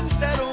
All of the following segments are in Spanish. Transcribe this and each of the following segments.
entero.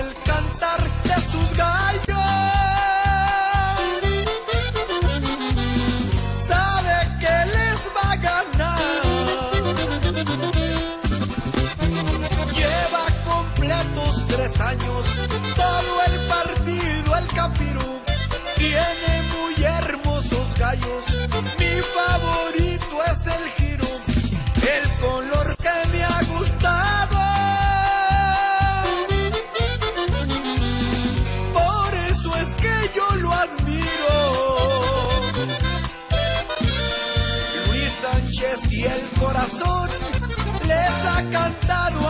el cantar de sus gallos. Sabe que les va a ganar. Lleva completos tres años, todo el partido, el Capiru. Tiene y el corazón les ha cantado.